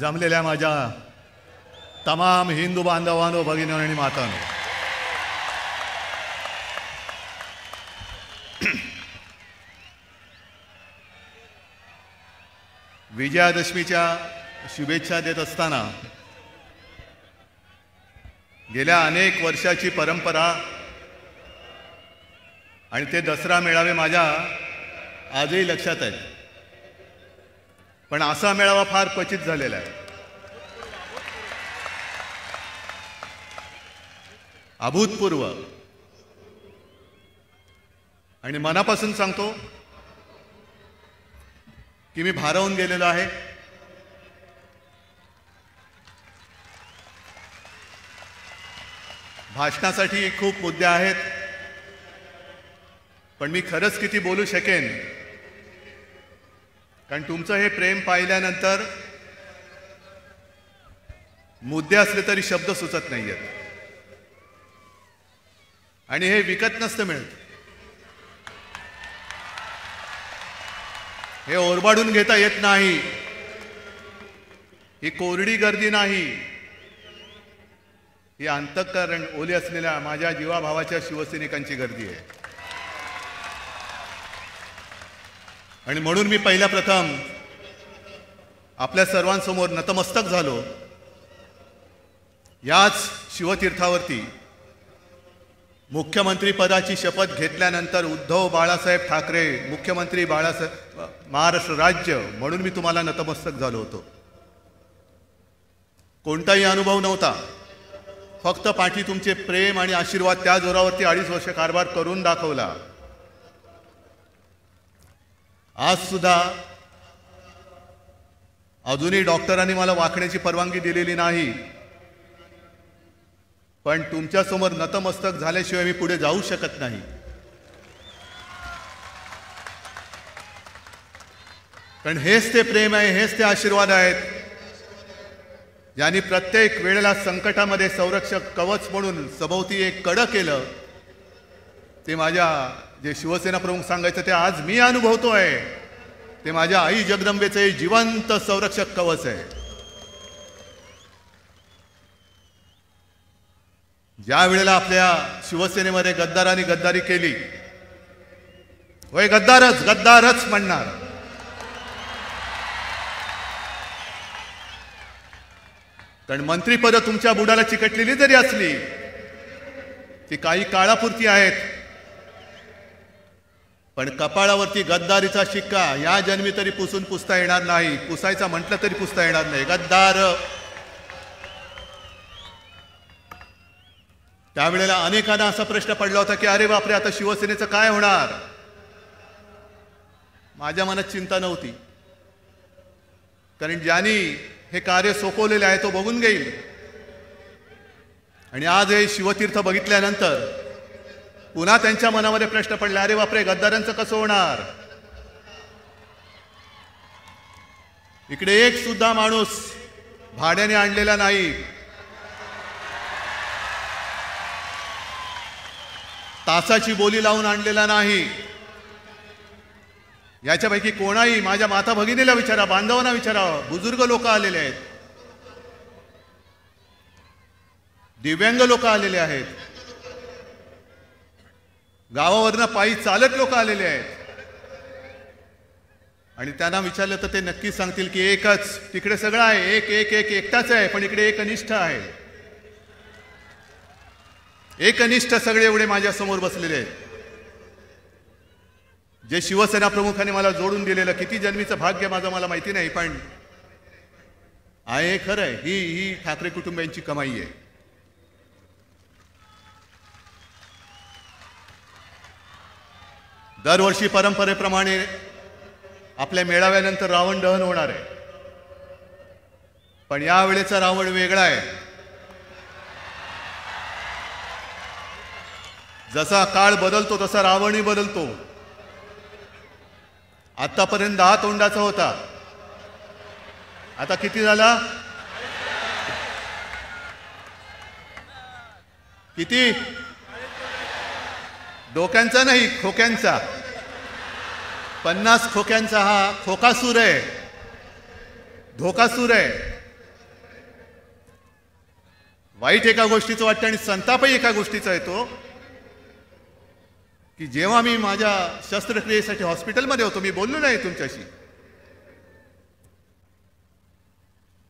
जमलेल्या माझ्या तमाम हिंदू बांधवांनो भगिनी आणि मातांनो. विजयादशमीच्या शुभेच्छा देत असताना गेल्या अनेक वर्षाची परंपरा आणि ते दसरा मेळावे माझ्या आजही लक्षात आहेत. पण असा मेळावा फार क्वचित झालेला आहे. अभूतपूर्व. आणि मनापासून सांगतो की मी भारावून गेलेलो आहे. भाषणासाठी खूप मुद्दे आहेत. पण मी खरंच किती बोलू शकेन कारण तुमचं हे प्रेम पाहिल्यानंतर मुद्दे असले तरी शब्द सुचत नाही आहेत आणि हे विकत नसतं मिळत. हे ओरबाडून घेता येत नाही. ही कोरडी गर्दी नाही. ही अंतःकरण ओली असलेल्या माझ्या जीवाभावाच्या शिवसैनिकांची गर्दी आहे. आणि म्हणून मी पहिल्या प्रथम आपल्या सर्वांसमोर नतमस्तक झालो. याच शिवतीर्थावरती मुख्यमंत्री पदाची शपथ घेतल्यानंतर उद्धव बाळासाहेब ठाकरे मुख्यमंत्री बाळासाहेब महाराष्ट्र राज्य म्हणून मी तुम्हाला नतमस्तक झालो होतो. कोणताही अनुभव नव्हता. फक्त पाठी तुमचे प्रेम आणि आशीर्वाद त्या जोरावरती अडीच वर्ष कारभार करून दाखवला. आज सुद्धा अजूनही डॉक्टरांनी मला वाकण्याची परवानगी दिलेली नाही. पण तुमच्यासमोर नतमस्तक झाल्याशिवाय मी पुढे जाऊ शकत नाही. कारण हेच ते प्रेम आहे हेच ते आशीर्वाद आहेत ज्यांनी प्रत्येक वेळेला संकटामध्ये संरक्षक कवच म्हणून सभोवती एक कडं केलं ते माझ्या जे शिवसेना प्रमुख सांगायचं ते आज मी अनुभवतोय. ते माझ्या आई जगदंबेचे जिवंत संरक्षक कवच आहे. ज्या वेळेला आपल्या शिवसेनेमध्ये गद्दारांनी गद्दारी केली होय गद्दारच गद्दारच म्हणणार. कारण मंत्रीपद तुमच्या बुडाला चिकटलेली जरी असली ती काही काळापुरती आहेत. पण कपाळावरती गद्दारीचा शिक्का या जन्मी तरी पुसून पुसता येणार नाही. पुसायचा म्हटलं तरी पुसता येणार नाही. गद्दार! त्यावेळेला अनेकांना असा प्रश्न पडला होता की अरे बापरे आता शिवसेनेचं काय होणार? माझ्या मनात चिंता नव्हती. कारण ज्यांनी हे कार्य सोपवलेले आहे तो बघून घेईल. आणि आज हे शिवतीर्थ बघितल्यानंतर पुन्हा त्यांच्या मनामध्ये प्रश्न पडला अरे बापरे गद्दारांचं कसं होणार? इकडे एक सुद्धा माणूस भाड्याने आणलेला नाही. तासाची बोली लावून आणलेला नाही. याच्यापैकी कोणाही माझ्या माता भगिनीला विचारा बांधवांना विचारा बुजुर्ग लोक आलेले आहेत. दिव्यांग लोक आलेले आहेत. गावावरनं पायी चालत लोक आलेले आहेत. आणि त्यांना विचारलं तर ते नक्कीच सांगतील की एकच तिकडे सगळं आहे एक एक एक एकटाच आहे पण इकडे एक अनिष्ठ आहे. एक अनिष्ठ सगळे एवढे माझ्यासमोर बसलेले आहेत. जे शिवसेना प्रमुखाने मला जोडून दिलेलं किती जन्मीचं भाग्य माझं मला माहिती नाही पण आहे खरं आहे ही ही ठाकरे कुटुंबियांची कमाई आहे. दरवर्षी परंपरेप्रमाणे आपल्या मेळाव्यानंतर रावण दहन होणार आहे. पण यावेळेचा रावण वेगळा आहे. जसा काळ बदलतो तसा रावणही बदलतो. आतापर्यंत दहा तोंडाचा होता. आता किती झाला? किती? डोक्यांचा नाही खोक्यांचा. पन्नास खोक्यांचा हा खोकासूर आहे. धोकासूर आहे. वाईट एका गोष्टीचं वाटतं आणि संतापही एका गोष्टीचा येतो. की जेव्हा मी माझ्या शस्त्रक्रियेसाठी हॉस्पिटलमध्ये होतो मी बोललो नाही तुमच्याशी.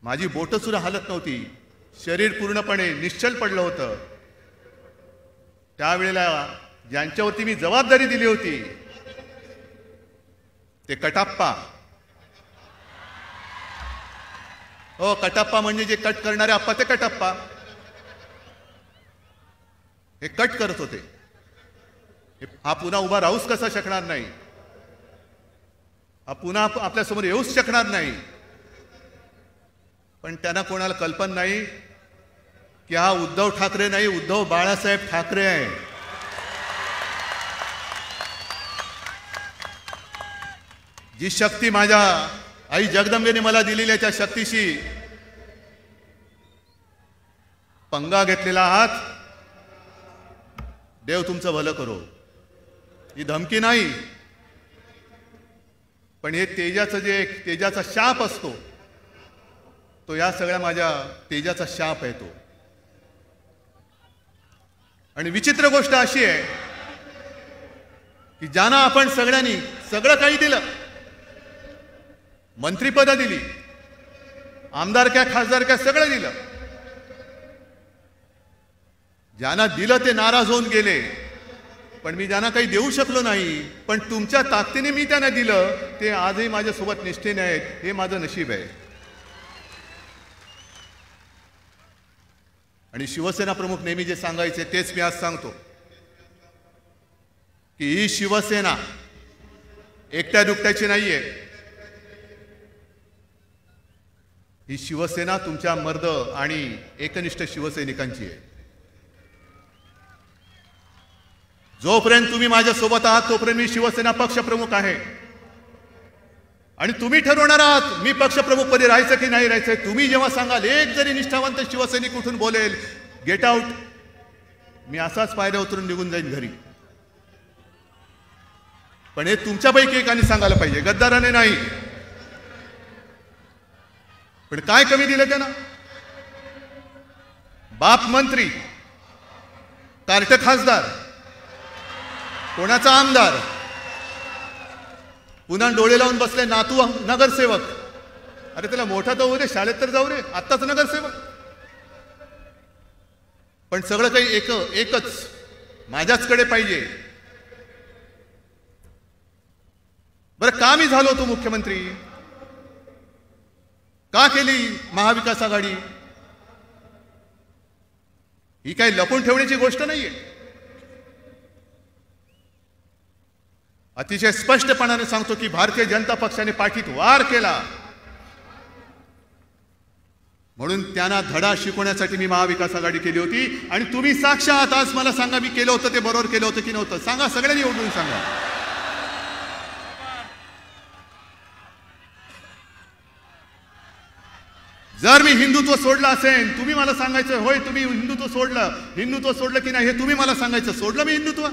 माझी बोटं सुद्धा हालत नव्हती. शरीर पूर्णपणे निश्चल पडलं होतं. त्यावेळेला ज्यांच्यावरती मी जबाबदारी दिली होती ते कटाप्पा. हो कटाप्पा म्हणजे जे कट करणारे आप्पा ते कटाप्पा. हे कट करत होते. हे- हा पुन्हा उभा राहूच कसा शकणार नाही? हा पुन्हा आपल्यासमोर येऊच शकणार नाही. पण त्यांना कोणाला कल्पना नाही की हा उद्धव ठाकरे नाही उद्धव बाळासाहेब ठाकरे आहे. जी शक्ती माझ्या आई जगदंबेने मला दिलेल्या त्या शक्तीशी पंगा घेतलेला आहात देव तुमचं भलं करो. ही धमकी नाही. पण हे तेजाचं जे एक तेजाचा शाप असतो तो या सगळ्या माझ्या तेजाचा शाप आहे तो. आणि विचित्र गोष्ट अशी आहे की ज्यांना आपण सगळ्यांनी सगळं काही दिलं मंत्रीपदं दिली. आमदारक्या खासदारक्या सगळं दिलं. ज्यांना दिलं ते नाराज होऊन गेले. पण मी ज्यांना काही देऊ शकलो नाही पण तुमच्या ताकदीने मी त्यांना दिलं ते आजही माझ्यासोबत निष्ठेने आहेत हे माझं नशीब आहे. आणि शिवसेना प्रमुख नेहमी जे सांगायचे तेच मी आज सांगतो. की ही शिवसेना एकट्या दुकट्याची नाहीये. ही शिवसेना तुमच्या मर्द आणि एकनिष्ठ शिवसैनिकांची आहे. जोपर्यंत तुम्ही माझ्यासोबत आहात तोपर्यंत मी शिवसेना पक्षप्रमुख आहे. आणि तुम्ही ठरवणार आहात मी पक्षप्रमुखपदी राहायचं की नाही राहायचं तुम्ही जेव्हा सांगाल एक जरी निष्ठावंत शिवसैनिक उठून बोलेल गेट आउट मी असाच पायऱ्या उतरून निघून जाईन घरी. पण हे तुमच्यापैकी एकाने सांगायला पाहिजे गद्दाराने नाही. पण काय कमी दिलं त्यानं? बाप मंत्री कार्ट खासदार कोणाचा आमदार पुन्हा डोळे लावून बसले नातू नगरसेवक. अरे त्याला मोठा तर होऊ दे शाळेत तर जाऊ रे आत्ताच नगरसेवक. पण सगळं काही एक एकच माझ्याचकडे पाहिजे. बरं का मी झालो होतो मुख्यमंत्री. का केली महाविकास आघाडी? ही काही लपून ठेवण्याची गोष्ट नाहीये. अतिशय स्पष्टपणाने सांगतो की भारतीय जनता पक्षाने पाठीत वार केला. म्हणून त्यांना धडा शिकवण्यासाठी मी महाविकास आघाडी केली होती आणि तुम्ही साक्ष आहात आज मला सांगा मी केलं होतं ते बरोबर केलं होतं की नव्हतं. सांगा सगळ्यांनी उठून सांगा. जर मी हिंदुत्व सोडलं असेल तुम्ही मला सांगायचं होय तुम्ही हिंदुत्व सोडलं. हिंदुत्व सोडलं की नाही हे तुम्ही मला सांगायचं सोडलं मी हिंदुत्व?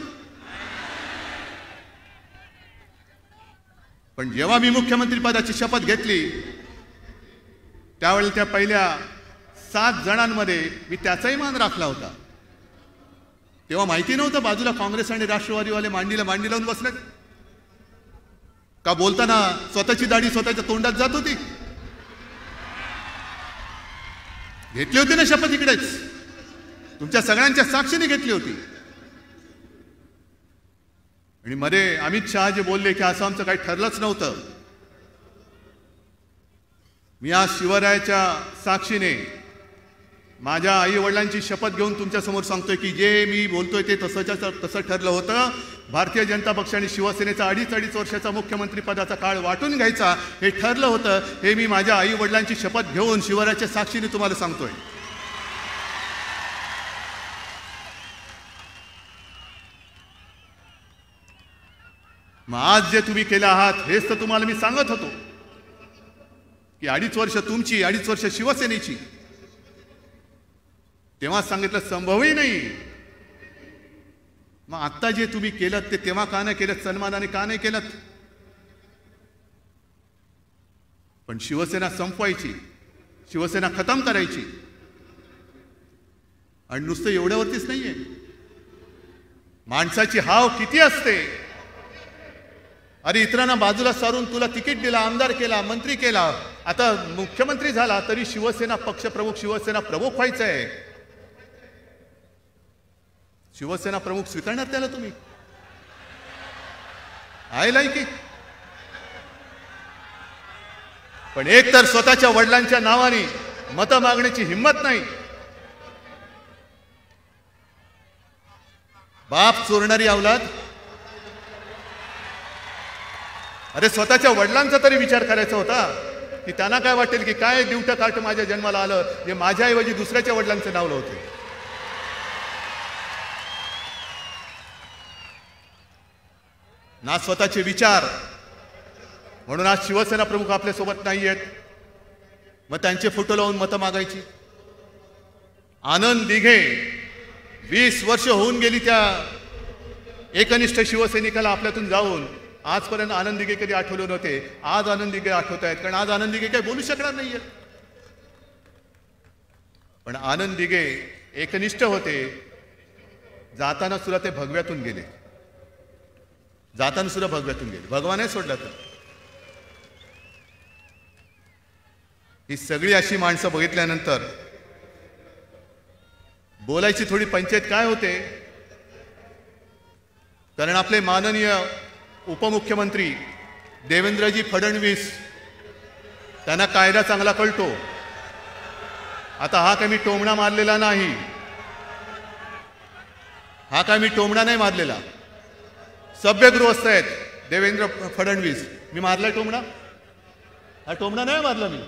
पण जेव्हा मी मुख्यमंत्री पदाची शपथ घेतली त्यावेळेला त्या पहिल्या सात जणांमध्ये मी त्याचाही मान राखला होता. तेव्हा माहिती नव्हतं बाजूला काँग्रेस आणि राष्ट्रवादीवाले मांडीला मांडी लावून बसले का बोलताना स्वतःची दाढी स्वतःच्या तोंडात जात होती? घेतली होती ना शपथ इकडेच. तुमच्या सगळ्यांच्या साक्षीने घेतली होती. आणि मध्ये अमित शहा जे बोलले की असं आमचं काही ठरलंच नव्हतं. मी आज शिवरायाच्या साक्षीने माझ्या आई वडिलांची शपथ घेऊन तुमच्यासमोर सांगतोय की जे मी बोलतोय ते तसंच्या तसं ठरलं होतं. भारतीय जनता पक्ष आणि शिवसेनेचा अडीच अडीच वर्षाचा मुख्यमंत्रीपदाचा काळ वाटून घ्यायचा हे ठरलं होतं हे मी माझ्या आई वडिलांची शपथ घेऊन शिवराच्या साक्षीने तुम्हाला सांगतोय. मग आज जे तुम्ही केलं आहात हेच तर तुम्हाला मी सांगत होतो. की अडीच वर्ष तुमची अडीच वर्ष शिवसेनेची. तेव्हा सांगितलं संभवही नाही. मग आत्ता जे तुम्ही केलं ते तेव्हा का नाही केलं सन्मानाने का नाही केलं पण शिवसेना संपवायची. शिवसेना खतम करायची. आणि नुसतं एवढ्यावरतीच नाहीये. माणसाची हाव किती असते? अरे इतरांना बाजूला सारून तुला तिकीट दिला आमदार केला मंत्री केला. आता मुख्यमंत्री झाला तरी शिवसेना पक्षप्रमुख शिवसेना प्रमुख व्हायचं आहे शिवसेना प्रमुख स्वीकारणार त्याला तुम्ही? आहे लायकी पण एक तर स्वतःच्या वडिलांच्या नावाने मतं मागण्याची हिंमत नाही. बाप चोरणारी अवलाद अरे स्वतःच्या वडिलांचा तरी विचार करायचा होता की त्यांना काय वाटेल की काय दिवट काट माझ्या जन्माला आलं हे माझ्याऐवजी दुसऱ्याच्या वडिलांचं नाव लावते ना स्वतःचे विचार. म्हणून आज शिवसेना प्रमुख आपल्यासोबत नाही आहेत. मग त्यांचे फोटो लावून मतं मागायची. आनंद दिघे वीस वर्ष होऊन गेली त्या एकनिष्ठ शिवसैनिकाला आपल्यातून जाऊन. आजपर्यंत आनंद दिघे कधी आठवले नव्हते. आज आनंद दिघे आठवत आहेत. कारण आज आनंद दिघे काही बोलू शकणार नाहीये पण आनंद दिघे एकनिष्ठ होते. जाताना सुद्धा ते भगव्यातून गेले. जाताना सुद्धा भगव्यातून गेले. भगवानही सोडला तर. ही सगळी अशी माणसं बघितल्यानंतर बोलायची थोडी पंचायत काय होते? कारण आपले माननीय उपमुख्यमंत्री देवेंद्रजी फडणवीस त्यांना कायदा चांगला कळतो. आता हा काय मी टोमणा मारलेला नाही. हा काय मी टोमणा नाही मारलेला. सभ्यगृहस्थ आहेत. देवेंद्र फडणवीस. मी मारलाय टोमणा? हा टोमणा नाही मारला मी.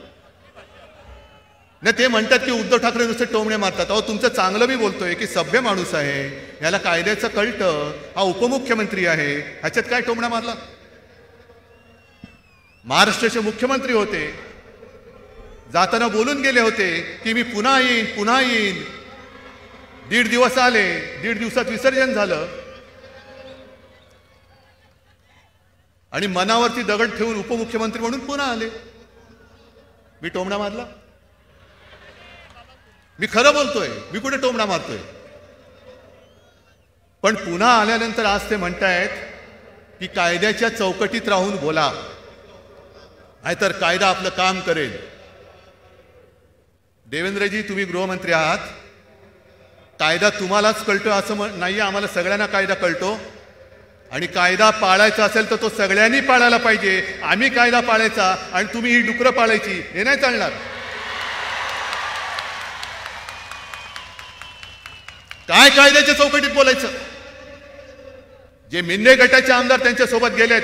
नाही ते म्हणतात की उद्धव ठाकरे नुसते टोमणे मारतात. अहो तुमचं चांगलं मी बोलतोय की सभ्य माणूस आहे. याला कायद्याचं कळतं. हा उपमुख्यमंत्री आहे. ह्याच्यात काय टोमणा मारला? महाराष्ट्राचे मुख्यमंत्री होते. जाताना बोलून गेले होते की मी पुन्हा येईन पुन्हा येईन. दीड दिवस आले. दीड दिवसात विसर्जन झालं. आणि मनावरती दगड ठेवून उपमुख्यमंत्री म्हणून पुन्हा आले. मी टोमणा मारला? मी खरं बोलतोय मी कुठे टोमणा मारतोय? पण पुन्हा आल्यानंतर आज ते म्हणतायत की कायद्याच्या चौकटीत राहून बोला. नाहीतर कायदा आपलं काम करेल. देवेंद्रजी तुम्ही गृहमंत्री आहात. कायदा तुम्हालाच कळतो असं म्हण नाही आम्हाला सगळ्यांना कायदा कळतो. आणि कायदा पाळायचा असेल तर तो सगळ्यांनी पाळायला पाहिजे. आम्ही कायदा पाळायचा आणि तुम्ही ही डुकरं पाळायची. हे नाही चालणार. काय कायद्याच्या चौकटीत बोलायचं? जे मिन्ने गटाचे आमदार त्यांच्यासोबत गेलेत.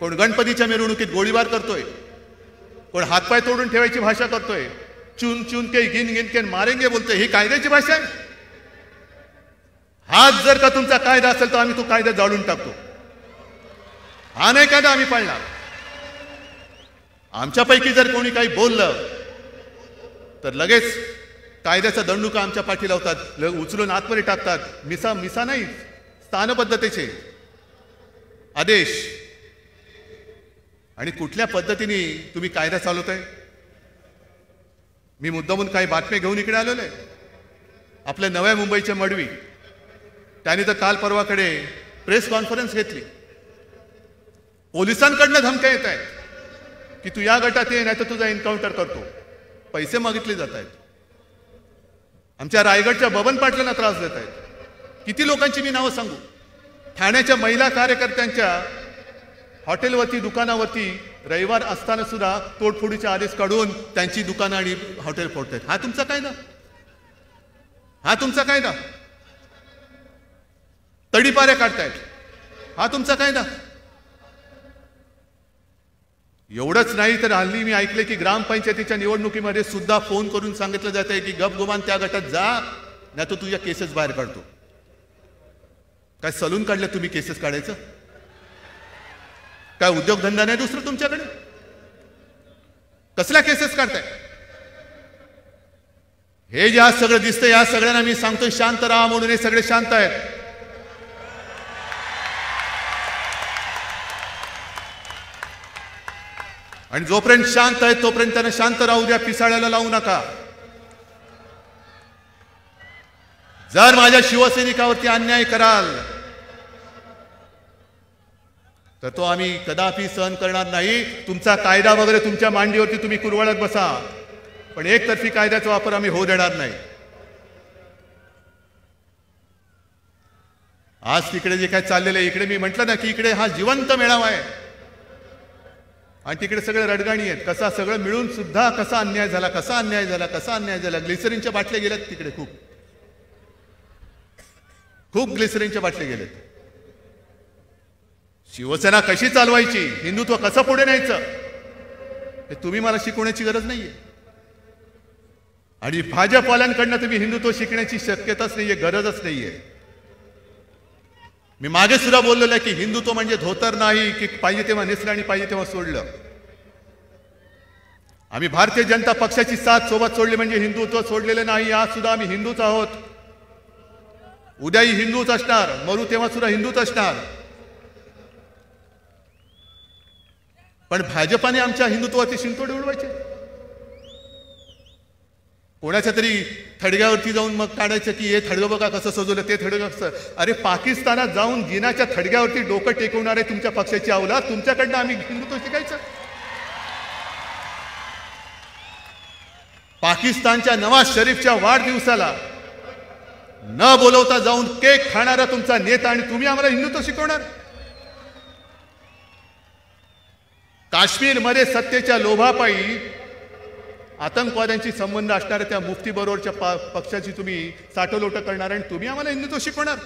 कोण गणपतीच्या मिरवणुकीत गोळीबार करतोय. कोण हातपाय तोडून ठेवायची भाषा करतोय. चुन चुन के गिन गिन के मारेंगे बोलतोय. ही कायद्याची भाषा आहे. हाच जर का तुमचा कायदा असेल तर आम्ही तो कायदा जाळून टाकतो. हा नाही कायदा आम्ही पाळणार. आमच्यापैकी जर कोणी काही बोललं तर लगेच कायद्याचा दंडुका आमच्या पाठी लावतात ल- उचलून आतमध्ये टाकतात. मिसा मिसा नाही स्थानपद्धतीचे आदेश. आणि कुठल्या पद्धतीने तुम्ही कायदा चालवताय? मी मुद्दामून काही बातम्या घेऊन इकडे आलेलो आहे. आपल्या नव्या मुंबईच्या मडवी. त्यांनी तर काल परवाकडे प्रेस कॉन्फरन्स घेतली. पोलिसांकडनं धमक्या येत आहेत की तू या गटात ये नाही तर तुझा एन्काउंटर करतो. पैसे मागितले जात आहेत. आमच्या रायगडच्या बबन पाटलांना त्रास देत आहेत. किती लोकांची मी नावं सांगू? ठाण्याच्या महिला कार्यकर्त्यांच्या हॉटेलवरती दुकानावरती रविवार असताना सुद्धा तोडफोडीचे आदेश काढून त्यांची दुकानं आणि हॉटेल फोडतायत. हा तुमचा कायदा? हा तुमचा कायदा? तडीपाऱ्या काढतायत. हा तुमचा कायदा एवढंच नाही तर हल्ली मी ऐकले की ग्रामपंचायतीच्या निवडणुकीमध्ये सुद्धा फोन करून सांगितलं जात आहे की गपगुमान त्या गटात जा नाही तर तुझ्या केसेस बाहेर काढतो. काय सलून काढल्या तुम्ही केसेस काढायचं? काय उद्योगधंदा नाही दुसरं तुमच्याकडे? कसल्या केसेस काढताय? हे जे आज सगळं दिसतंय या सगळ्यांना मी सांगतोय शांत राहा म्हणून हे सगळे शांत आहेत. आणि जोपर्यंत शांत आहेत तोपर्यंत त्यांना शांत राहू द्या पिसाळ्याला लावू नका. जर माझ्या शिवसैनिकावरती अन्याय कराल तर तो आम्ही कदापि सहन करणार नाही. तुमचा कायदा वगैरे तुमच्या मांडीवरती तुम्ही कुरवळत बसा. पण एकतर्फी कायद्याचा वापर आम्ही होऊ देणार नाही. आज तिकडे जे काय चाललेलं आहे इकडे मी म्हटलं ना की इकडे हा जिवंत मेळावा आहे. आणि तिकडे सगळे रडगाणी आहेत. कसा सगळं मिळून सुद्धा कसा अन्याय झाला कसा अन्याय झाला कसा अन्याय झाला. ग्लिसरीनच्या बाटल्या गेल्यात तिकडे खूप. खूप ग्लिसरीनच्या बाटल्या गेलेत शिवसेना कशी चालवायची? हिंदुत्व कसं पुढे न्यायचं? हे तुम्ही मला शिकवण्याची गरज नाहीये. आणि भाजपवाल्यांकडनं तुम्ही हिंदुत्व शिकण्याची शक्यताच नाहीये गरजच नाहीये. मी मागे सुद्धा बोललेलं आहे की हिंदुत्व म्हणजे धोतर नाही की पाहिजे तेव्हा नेसलं आणि पाहिजे तेव्हा सोडलं. आम्ही भारतीय जनता पक्षाची साथ सोबत सोडली म्हणजे हिंदुत्व सोडलेलं नाही आज सुद्धा आम्ही हिंदूच आहोत. उद्याही हिंदूच असणार मरू तेव्हा सुद्धा हिंदूच असणार. पण भाजपाने आमच्या हिंदुत्वाचे शिंतोडे उडवायचे. कोणाच्या तरी थडग्यावरती जाऊन मग काढायचं की हे थडगं बघा कसं सजवलं ते थडगं कसं. अरे पाकिस्तानात जाऊन जिनाच्या थडग्यावरती डोकं टेकवणारे तुमच्या पक्षाची आवला तुमच्याकडनं आम्ही हिंदुत्व शिकायचं. पाकिस्तानच्या नवाज शरीफच्या वाढदिवसाला न बोलवता जाऊन केक खाणारा तुमचा नेता आणि तुम्ही आम्हाला हिंदुत्व शिकवणार? काश्मीरमध्ये सत्तेच्या लोभापायी आतंकवाद्यांशी संबंध असणाऱ्या त्या मुफ्ती बरोबरच्या प- पक्षाची तुम्ही साठोलोट करणार आणि तुम्ही आम्हाला हिंदुत्व शिकवणार?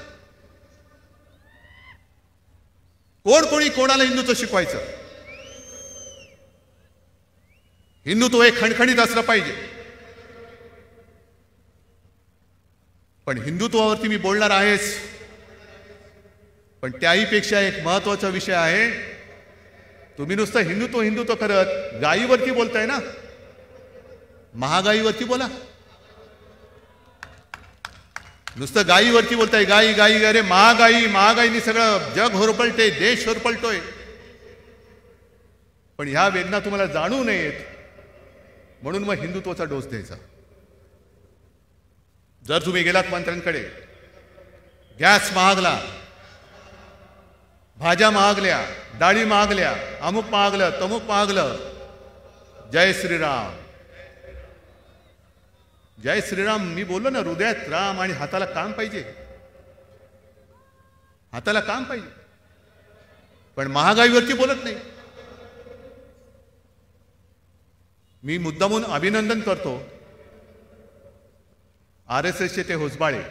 कोण कोणी कोणाला हिंदुत्व शिकवायचं? हिंदुत्व हे खणखणीत असलं पाहिजे. पण हिंदुत्वावरती मी बोलणार आहेच. पण त्याहीपेक्षा एक महत्त्वाचा विषय आहे. तुम्ही नुसतं हिंदुत्व हिंदुत्व करत गायीवरती बोलताय ना? महागाईवरती बोला. नुसतं गायीवरती बोलताय गाई गाई अरे महागाई महागाईनी सगळं जग होरपळते देश होरपलतोय पण ह्या वेदना तुम्हाला जाणू नयेत. म्हणून मग हिंदुत्वाचा डोस द्यायचा. जर तुम्ही गेलात मंत्र्यांकडे गॅस महागला भाज्या महागल्या डाळी महागल्या अमुक महागलं तमुक महागलं जय श्रीराम. जय श्रीराम मी बोललो ना हृदयात राम आणि हाताला काम पाहिजे. हाताला काम पाहिजे. पण महागाईवरती बोलत नाही. मी मुद्दामून अभिनंदन करतो. आर एस एसचे ते होसबाळे.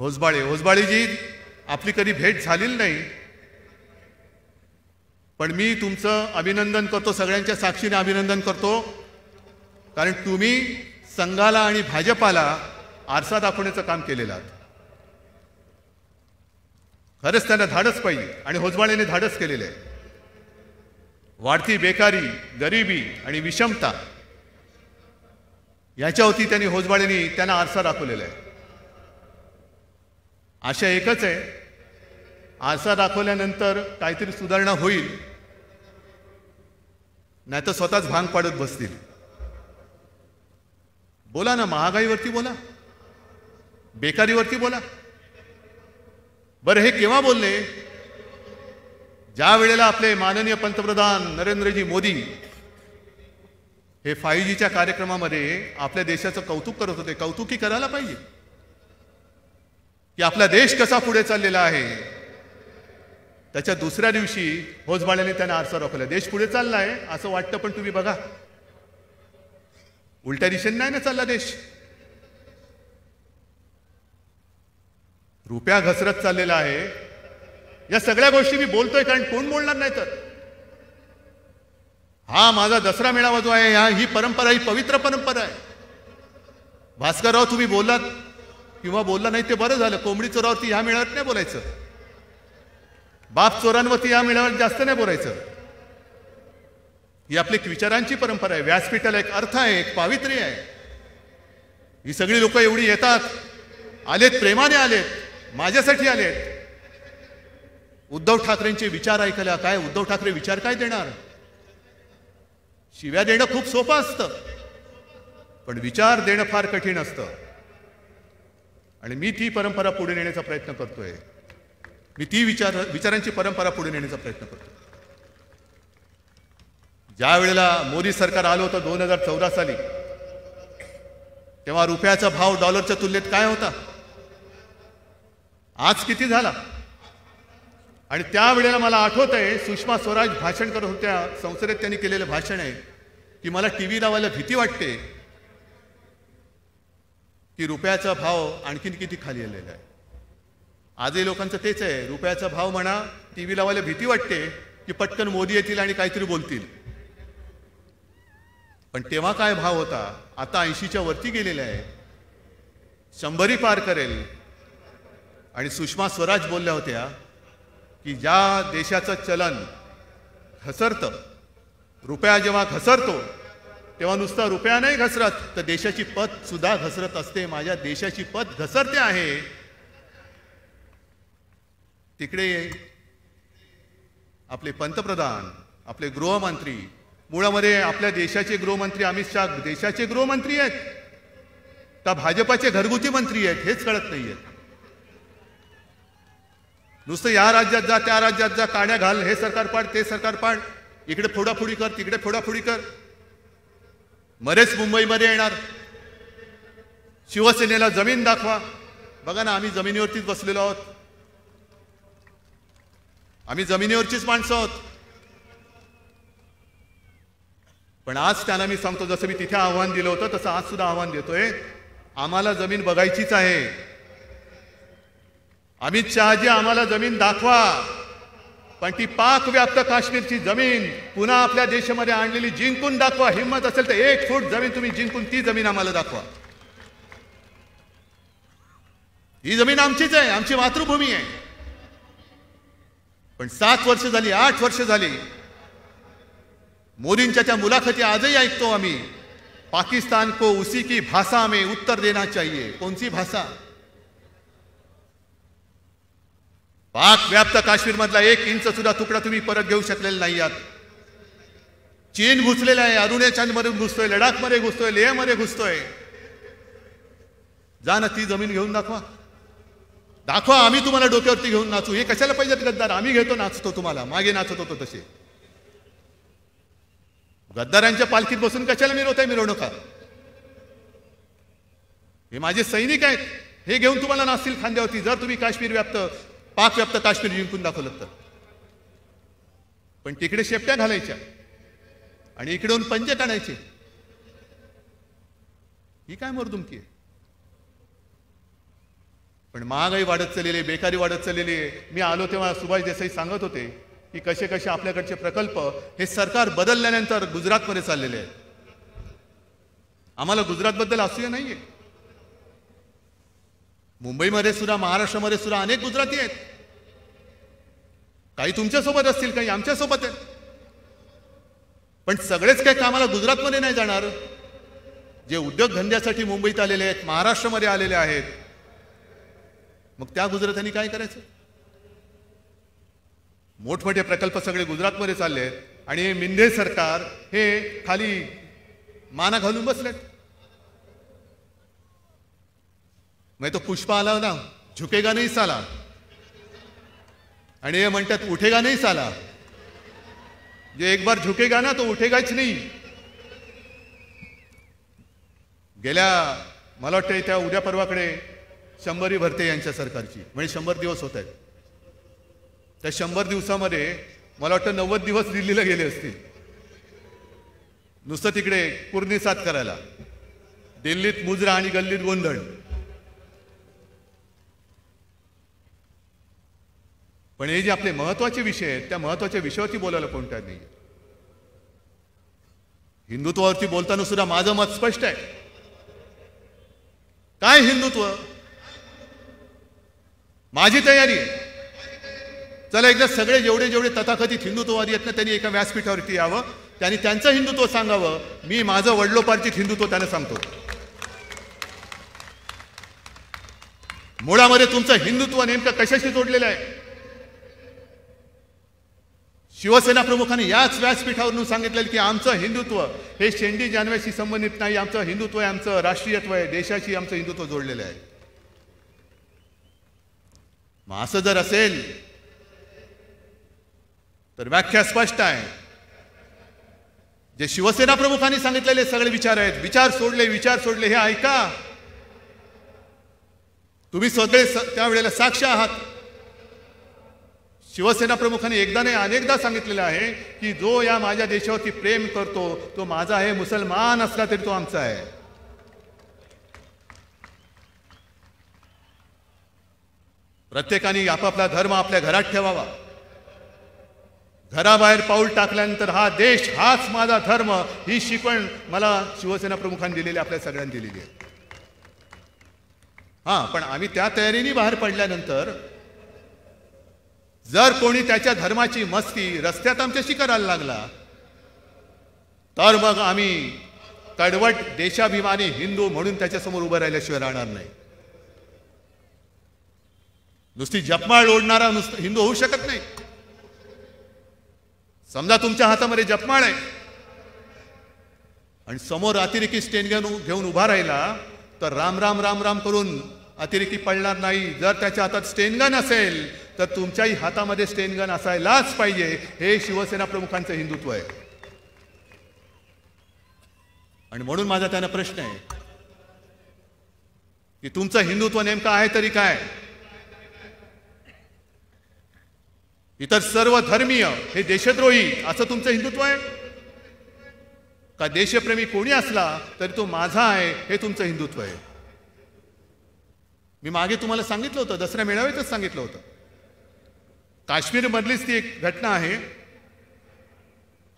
होसबाळे होसबाळेजी आपली कधी भेट झालेली नाही. पण मी तुमचं अभिनंदन करतो सगळ्यांच्या साक्षीने अभिनंदन करतो. कारण तुम्ही संघाला आणि भाजपाला आरसा दाखवण्याचं काम केलेलं आहात खरंच त्यांना धाडस पाहिजे आणि होजबाळेने धाडस केलेलं आहे. वाढती बेकारी गरिबी आणि विषमता याच्यावरती त्यांनी होजबाळेनी त्यांना आरसा दाखवलेला आहे. आशा एकच आहे आरसा दाखवल्यानंतर काहीतरी सुधारणा होईल नाही तर स्वतःच भांग पाडत बसतील. बोला ना महागाईवरती बोला बेकारीवरती बोला. बरं हे केव्हा बोलले? ज्या वेळेला आपले माननीय पंतप्रधान नरेंद्रजी मोदी हे फाईव्ह जीच्या कार्यक्रमामध्ये आपल्या देशाचं कौतुक करत होते. कौतुकी करायला पाहिजे. की आपला देश कसा पुढे चाललेला आहे. त्याच्या दुसऱ्या दिवशी होजबाळ्याने त्यांना आरसा रोखला देश पुढे चाललाय असं वाटतं पण तुम्ही बघा. उलट्या दिशेने नाही ना चालला देश. रुपया घसरत चाललेला आहे. या सगळ्या गोष्टी मी बोलतोय कारण कोण बोलणार नाही तर? हा माझा दसरा मेळावा जो आहे हा ही परंपरा ही पवित्र परंपरा आहे. भास्करराव तुम्ही बोललात किंवा बोलला नाही ते बरं झालं. कोंबडी चोरावरती ह्या मेळाव्यात नाही बोलायचं. बाप चोरांवरती या मेळाव्यात जास्त नाही बोलायचं. ही आपली एक विचारांची परंपरा आहे. व्यासपीठाला एक अर्थ आहे एक पावित्र्य आहे. ही सगळी लोक एवढी येतात. आलेत प्रेमाने आलेत. माझ्यासाठी आलेत. उद्धव ठाकरेंचे विचार ऐकल्या काय? उद्धव ठाकरे विचार काय देणार? शिव्या देणं खूप सोपं असतं. पण विचार देणं फार कठीण असतं. आणि मी ती परंपरा पुढे नेण्याचा प्रयत्न करतोय. मी ती विचार विचारांची परंपरा पुढे नेण्याचा प्रयत्न करतो ज्या वेळेला मोदी सरकार आलं होतं दोन हजार चौदा साली तेव्हा रुपयाचा भाव डॉलरच्या तुलनेत काय होता? आज किती झाला? आणि त्यावेळेला मला आठवत आहे सुषमा स्वराज भाषण करत होत्या संसदेत त्यांनी केलेलं भाषण आहे की मला टी व्ही लावायला भीती वाटते की रुपयाचा भाव आणखीन किती खाली आलेला आहे. आजही लोकांचं तेच आहे रुपयाचा भाव म्हणा टी व्ही लावायला भीती वाटते की पटकन मोदी येतील आणि काहीतरी बोलतील. पण तेव्हा काय भाव होता आता ऐंशीच्या वरती गेलेला आहे. शंभरी पार करेल. आणि सुषमा स्वराज बोलल्या होत्या की ज्या देशाचं चलन घसरतं रुपया जेव्हा घसरतो तेव्हा नुसता रुपया नाही घसरत तर देशाची पत सुद्धा घसरत असते. माझ्या देशाची पत घसरते आहे. तिकडे आपले पंतप्रधान आपले गृहमंत्री मुळामध्ये आपल्या देशाचे गृहमंत्री अमित शाह देशाचे गृहमंत्री आहेत. का भाजपाचे घरगुती मंत्री आहेत हेच कळत नाही आहेत नुसतं या राज्यात जा त्या राज्यात जा काण्या घाल हे सरकार पाड ते सरकार पाड. इकडे फोडाफोडी कर तिकडे फोडाफोडी कर. मरेच मुंबईमध्ये येणार. शिवसेनेला जमीन दाखवा. बघा ना आम्ही जमिनीवरतीच बसलेलो आहोत. आम्ही जमिनीवरचीच माणसं आहोत. पण आज त्यांना मी सांगतो जसं मी तिथे आव्हान दिलं होतं तसं आज सुद्धा आव्हान देतोय. आम्हाला जमीन बघायचीच आहे. अमित शहाजी आम्हाला जमीन दाखवा. पण ती पाक व्याप्त काश्मीरची जमीन पुन्हा आपल्या देशामध्ये आणलेली जिंकून दाखवा. हिंमत असेल तर एक फूट जमीन तुम्ही जिंकून ती जमीन आम्हाला दाखवा. ही जमीन आमचीच आहे. आमची मातृभूमी आहे. पण सात वर्ष झाली आठ वर्ष झाली. मोदींच्या त्या मुलाखती आजही ऐकतो आम्ही. पाकिस्तान को उसी की भाषा में उत्तर देना चाहिए. कोणती भाषा? पाक व्याप्त काश्मीरमधला एक इंच सुद्धा तुकडा तुम्ही परत घेऊ शकलेला नाही आहात. चीन घुसलेला आहे अरुणाचल घुसतोय लडाखमध्ये घुसतोय लेहमध्ये घुसतोय. जा ना ती जमीन घेऊन दाखवा. दाखवा आम्ही तुम्हाला डोक्यावरती घेऊन नाचू. हे कशाला पाहिजेत गद्दार? आम्ही घेतो नाचतो तुम्हाला. मागे नाचत होतो तसे. गद्दारांच्या पालखीत बसून कशाला मिरवताय मिरवणुका? हे माझे सैनिक आहेत. हे घेऊन तुम्हाला नाचतील खांद्यावरती. जर तुम्ही काश्मीर व्याप्त पाक व्याप्त काश्मीर जिंकून दाखवलं तर. पण तिकडे शेपट्या घालायच्या. आणि इकडून पंजे काढायचे ही काय मरदुमकी आहे? पण महागाई वाढत चाललेली आहे बेकारी वाढत चाललेली आहे. मी आलो तेव्हा सुभाष देसाई सांगत होते की कसे कसे आपल्याकडचे प्रकल्प हे सरकार बदलल्यानंतर गुजरातमध्ये चाललेले आहेत. आम्हाला गुजरातबद्दल असूया नाहीये. मुंबईमध्ये सुद्धा महाराष्ट्रामध्ये सुद्धा अनेक गुजराती आहेत. काही तुमच्यासोबत असतील काही आमच्यासोबत आहेत. पण सगळेच काही कामाला गुजरातमध्ये नाही जाणार. जे उद्योगधंद्यासाठी मुंबईत आलेले आहेत महाराष्ट्रामध्ये आलेले आहेत. मग त्या गुजरातांनी काय करायचं? मोठमोठे प्रकल्प सगळे गुजरातमध्ये चालले आहेत. आणि हे मिंदे सरकार हे खाली माना घालून बसलेत. नाही तो पुष्पा आला ना झुकेगा नाही साला। आणि हे म्हणतात उठेगा नाही साला। जे एक बार झुकेगा ना तो उठेगाच नाही। गेल्या मला वाटतं त्या उद्या परवाकडे शंभरी भरते यांच्या सरकारची. म्हणजे शंभर दिवस होत आहेत. त्या शंभर दिवसामध्ये मला वाटतं नव्वद दिवस दिल्लीला गेले असतील. नुसतं तिकडे कुर्निसात करायला. दिल्लीत मुजरा आणि गल्लीत गोंधळ. पण हे जे आपले महत्त्वाचे विषय आहेत त्या महत्त्वाच्या विषयावरती बोलायला कोणत्या नाही हिंदुत्वावरती बोलताना सुद्धा माझं मत स्पष्ट आहे. काय हिंदुत्व? माझी तयारी आहे. चला एकदा सगळे जेवढे जेवढे तथाकथित हिंदुत्ववादी आहेत ना त्यांनी एका व्यासपीठावरती यावं त्यांनी त्यांचं हिंदुत्व सांगावं मी माझं वडलोपार्जित हिंदुत्व त्यांना सांगतो. मुळामध्ये तुमचं हिंदुत्व नेमकं कशाशी जोडलेलं आहे? शिवसेना प्रमुखांनी याच व्यासपीठावरून सांगितलेलं की आमचं हिंदुत्व हे शेंडी जानव्याशी संबंधित नाही आमचं हिंदुत्व आहे आमचं राष्ट्रीयत्व आहे देशाशी आमचं हिंदुत्व जोडलेलं आहे. मग असं जर असेल तर व्याख्या स्पष्ट आहे. जे शिवसेना प्रमुखांनी सांगितलेले सगळे विचार आहेत विचार सोडले विचार सोडले हे ऐका. तुम्ही सगळे त्यावेळेला साक्ष आहात. शिवसेना प्रमुखांनी एकदा नाही अनेकदा सांगितलेलं आहे की जो या माझ्या देशावरती प्रेम करतो तो माझा आहे मुसलमान असला तरी तो आमचा आहे. प्रत्येकाने आपापला धर्म आपल्या घरात ठेवावा. घराबाहेर पाऊल टाकल्यानंतर हा देश हाच माझा धर्म ही शिकवण मला शिवसेना प्रमुखांनी दिलेली आपल्या सगळ्यांनी दिलेली आहे. हां पण आम्ही त्या तयारीने बाहेर पडल्यानंतर जर कोणी त्याच्या धर्माची मस्ती रस्त्यात आमच्याशी करायला लागला तर मग आम्ही तडवट देशाभिमानी हिंदू म्हणून त्याच्यासमोर उभं राहिल्याशिवाय राहणार नाही. नुसती जपमाळ ओढणारा नुसतं हिंदू होऊ शकत नाही. समजा तुमच्या हातामध्ये जपमाळ आहे आणि समोर अतिरेकी स्टेन घेऊन घेऊन उभा राहिला तर राम राम राम राम करून अतिरेकी पडणार नाही. जर त्याच्या हातात स्टेनगन असेल तर तुमच्याही हातामध्ये स्टेनगन असायलाच पाहिजे. हे शिवसेना प्रमुखांचं हिंदुत्व आहे. आणि म्हणून माझा त्यांना प्रश्न आहे की तुमचं हिंदुत्व नेमकं आहे तरी काय? इतर सर्व धर्मीय हे देशद्रोही असं तुमचं हिंदुत्व आहे? का देशप्रेमी कोणी असला तरी तो माझा आहे हे तुमचं हिंदुत्व आहे? मी मागे तुम्हाला सांगितलं होतं दसऱ्या मेळाव्यातच सांगितलं होतं. काश्मीरमधलीच ती एक घटना आहे.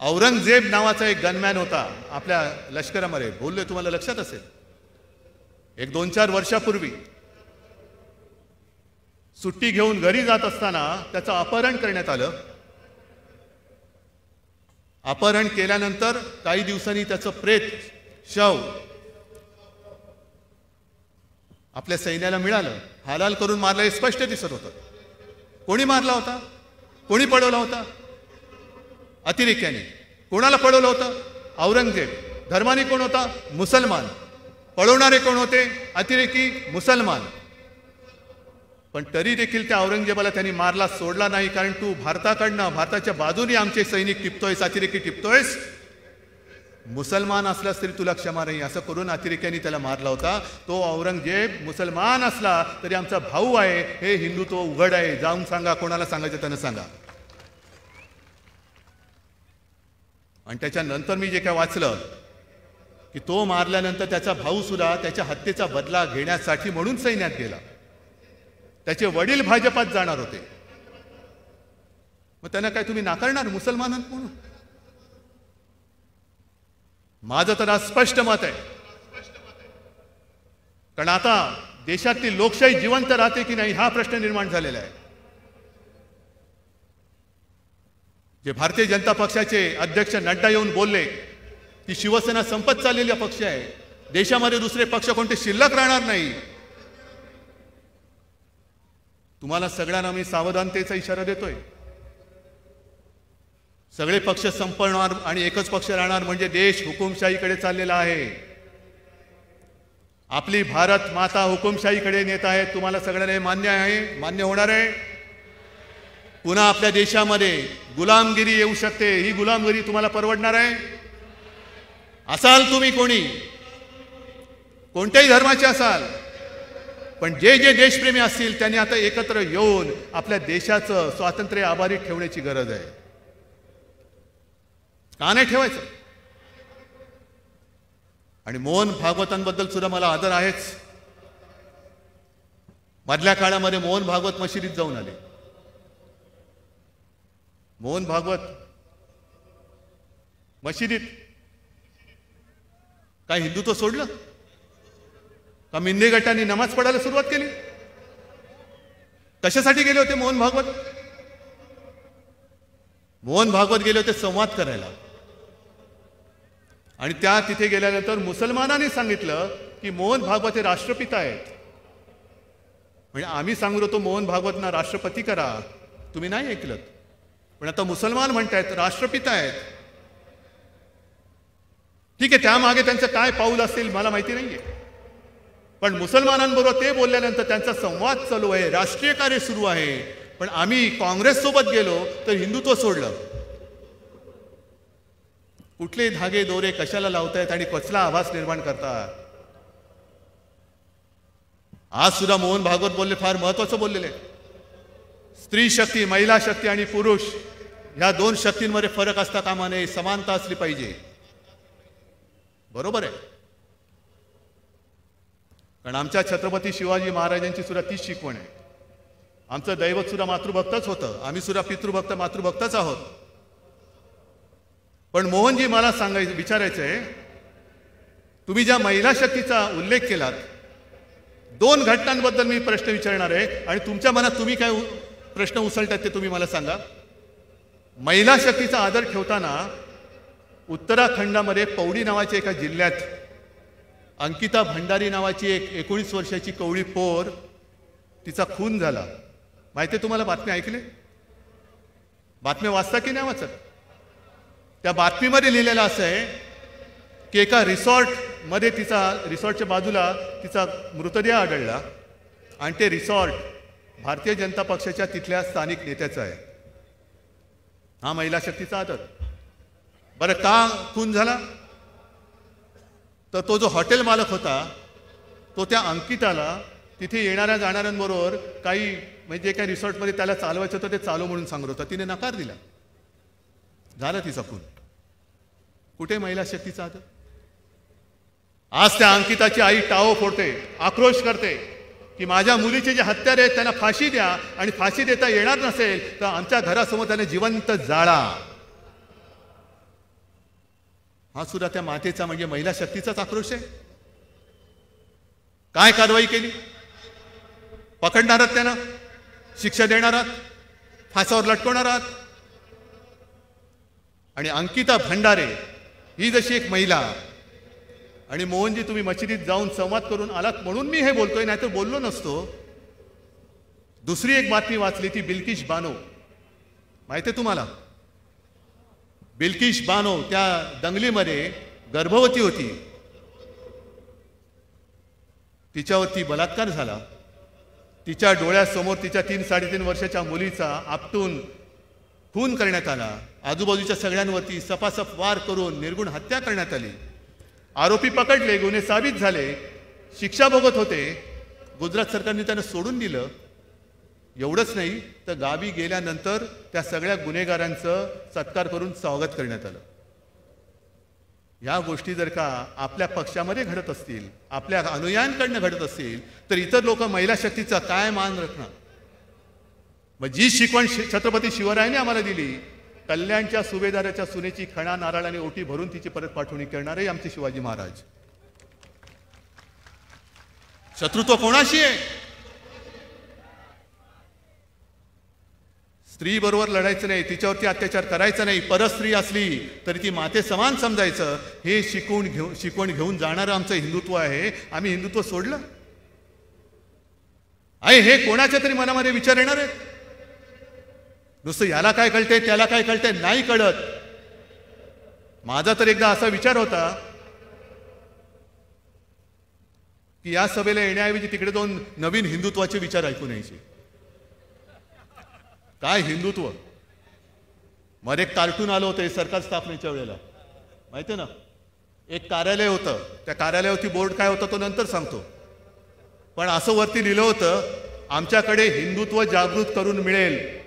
औरंगजेब नावाचा एक गनमॅन होता आपल्या लष्करामध्ये. बोलले तुम्हाला लक्षात असेल? एक दोन चार वर्षापूर्वी. सुट्टी घेऊन घरी जात असताना त्याचं अपहरण करण्यात आलं. अपहरण केल्यानंतर काही दिवसांनी त्याचं प्रेत शव आपल्या सैन्याला मिळालं. हालाल करून मारलं हे स्पष्ट दिसत होतं. कोणी मारला होता? कोणी पळवला होता? अतिरेक्याने. कोणाला पळवलं होतं? औरंगजेब. धर्माने कोण होता? मुसलमान. पळवणारे कोण होते? अतिरेकी मुसलमान. पण तरी देखील त्या औरंगजेबाला त्यांनी मारला सोडला नाही कारण तू भारताकडनं भारताच्या बाजूने आमचे सैनिक टिपतोयस अतिरेकी टिपतोयस. मुसलमान असलास तरी तुला क्षमा नाही. असं करून अतिरेक्याने त्याला मारला होता. तो औरंगजेब मुसलमान असला तरी आमचा भाऊ आहे. हे हिंदुत्व उघड आहे. जाऊन सांगा कोणाला सांगायचं त्यांना सांगा. आणि त्याच्यानंतर मी जे काय वाचलं की तो मारल्यानंतर त्याचा भाऊ सुद्धा त्याच्या हत्येचा बदला घेण्यासाठी म्हणून सैन्यात गेला. त्याचे वडील भाजपात जाणार होते. मग त्यांना काय तुम्ही नाकारणार? मुसलमानांत म्हणून? माझं तर आज स्पष्ट मत आहे. कारण आता देशातली लोकशाही जिवंत राहते की नाही हा प्रश्न निर्माण झालेला आहे. जे भारतीय जनता पक्षाचे अध्यक्ष नड्डा येऊन बोलले की शिवसेना संपत चाललेला पक्ष आहे. देशामध्ये दुसरे पक्ष कोणते शिल्लक राहणार नाही. तुम्हाला सगळ्यांना मी सावधानतेचा इशारा देतोय. सगळे पक्ष संपणार आणि एकच पक्ष राहणार म्हणजे देश हुकुमशाहीकडे चाललेला आहे. आपली भारत माता हुकुमशाहीकडे नेत आहे तुम्हाला सगळ्यांना हे मान्य आहे मान्य होणार आहे. पुन्हा आपल्या देशामध्ये गुलामगिरी येऊ शकते ही गुलामगिरी तुम्हाला परवडणार आहे. असाल तुम्ही कोणी कोणत्याही धर्माचे असाल पण जे जे देशप्रेमी असतील त्यांनी आता एकत्र येऊन आपल्या देशाचं स्वातंत्र्य आभारी ठेवण्याची गरज आहे. का नाही ठेवायचं. आणि मोहन भागवतांबद्दल सुद्धा मला आदर आहेच. मधल्या काळामध्ये मोहन भागवत मशिदीत जाऊन आले. मोहन भागवत मशिदीत काय हिंदुत्व सोडलं? का मिंदे गटांनी नमाज पडायला सुरुवात केली? कशासाठी गेले होते मोहन भागवत? मोहन भागवत गेले होते संवाद करायला. आणि त्या तिथे गेल्यानंतर मुसलमानांनी सांगितलं की मोहन भागवत हे राष्ट्रपिता आहेत. म्हणजे आम्ही सांगत होतो मोहन भागवतना राष्ट्रपती करा. तुम्ही नाही ऐकलं पण आता मुसलमान म्हणतायत राष्ट्रपिता आहेत. ठीक आहे त्यामागे त्यांचं काय पाऊल असेल मला माहिती नाहीये. पण मुसलमानांबरोबर ते बोलल्यानंतर त्यांचा संवाद चालू आहे राष्ट्रीय कार्य सुरू आहे. पण आम्ही काँग्रेससोबत गेलो तर हिंदुत्व सोडलं. कुठले धागे दोरे कशाला लावतायत आणि कसला आभास निर्माण करतात? आज सुद्धा मोहन भागवत बोलले फार महत्वाचं बोललेले. स्त्री शक्ती महिला शक्ती आणि पुरुष ह्या दोन शक्तींमध्ये फरक असता कामा नये समानता असली पाहिजे. बरोबर आहे. कारण आमच्या छत्रपती शिवाजी महाराजांची सुद्धा तीच शिकवण आहे. आमचं दैवत सुद्धा मातृभक्तच होतं. आम्ही सुद्धा पितृभक्त मातृभक्तच आहोत. पण मोहनजी मला सांगायचं विचारायचं आहे तुम्ही ज्या महिला शक्तीचा उल्लेख केलात दोन घटनांबद्दल मी प्रश्न विचारणार आहे आणि तुमच्या मनात तुम्ही काय उ- प्रश्न उचलतात ते तुम्ही मला सांगा. महिला शक्तीचा आदर ठेवताना उत्तराखंडामध्ये पौडी नावाच्या एका जिल्ह्यात अंकिता भंडारी नावाची एक एकोणीस वर्षाची कवळी पोर तिचा खून झाला. माहिती आहे तुम्हाला बातमी ऐकली? बातम्या वाचता की नाही वाचत? त्या बातमीमध्ये लिहिलेलं असं आहे की एका रिसॉर्टमध्ये तिचा रिसॉर्टच्या बाजूला तिचा मृतदेह आढळला आणि ते रिसॉर्ट भारतीय जनता पक्षाच्या तिथल्या स्थानिक नेत्याचं आहे. हा महिला शक्तीचा आदर. बरं का खून झाला? तर तो जो हॉटेल मालक होता तो त्या अंकिताला तिथे येणाऱ्या जाणाऱ्यांबरोबर काही म्हणजे काही रिसॉर्टमध्ये त्याला चालवायचं होतं ते चालू म्हणून सांगत होता. तिने नकार दिला. झालं तिचा खून कुठे महिला शक्तीचा आदर? आज त्या अंकिताची आई टाओ फोडते आक्रोश करते की माझ्या मुलीचे जे हत्यारे आहेत त्यांना फाशी द्या आणि फाशी देता येणार नसेल तर आमच्या घरासमोर त्याने जिवंत जाळा. हा सुद्धा त्या मातेचा म्हणजे महिला शक्तीचाच आक्रोश आहे. काय कारवाई केली? पकडणार आहात त्यांना शिक्षा देणार आहात फासावर लटकवणार आहात आणि अंकिता भंडारे ही जशी एक महिला. आणि मोहनजी तुम्ही मशिदीत जाऊन संवाद करून आलात म्हणून मी हे बोलतोय नाहीतर बोललो नसतो. दुसरी एक बातमी वाचली ती बिल्किश बानो. माहिती आहे तुम्हाला? बिल्किश बानो त्या दंगलीमध्ये गर्भवती होती. तिच्यावरती बलात्कार झाला. तिच्या डोळ्यासमोर तिच्या तीन साडेतीन वर्षाच्या मुलीचा आपटून खून करण्यात आला. आजूबाजूच्या सगळ्यांवरती सपासप वार करून निर्गुण हत्या करण्यात आली. आरोपी पकडले गुन्हे साबित झाले. शिक्षा भोगत होते. गुजरात सरकारने त्यांना सोडून दिलं. एवढंच नाही तर गावी गेल्यानंतर त्या सगळ्या गुन्हेगारांचं सत्कार करून स्वागत करण्यात आलं. या गोष्टी जर का आपल्या पक्षामध्ये घडत असतील आपल्या अनुयायांकडनं घडत असतील तर इतर लोक महिला शक्तीचा काय मान राखणार? मग जी शिकवण छत्रपती शिवरायाने आम्हाला दिली कल्याणच्या सुभेदाराच्या सुनेची खणा नारळ आणि ओटी भरून तिची परत पाठवणी करणारे आमचे शिवाजी महाराज. शत्रुत्व कोणाशी आहे? स्त्री बरोबर लढायचं नाही तिच्यावरती अत्याचार करायचा नाही परस्त्री असली तरी ती माते समान समजायचं. हे शिकवून घेऊन शिकवण घेऊन जाणारं आमचं हिंदुत्व आहे. आम्ही हिंदुत्व सोडलं? आहे हे कोणाच्या तरी मनामध्ये विचार येणार आहेत? नुसतं याला काय कळते त्याला काय कळते नाही कळत. माझा तर एकदा असा विचार होता की या सभेला येण्याऐवजी तिकडे दोन नवीन हिंदुत्वाचे विचार ऐकून यायचे. काय हिंदुत्व? मध्ये एक कार्टून आलं होतं सरकार स्थापनेच्या वेळेला. माहिती ना? एक कार्यालय होतं. त्या कार्यालयावरती बोर्ड काय होता तो नंतर सांगतो. पण असं वरती लिहिलं होतं आमच्याकडे हिंदुत्व जागृत करून मिळेल.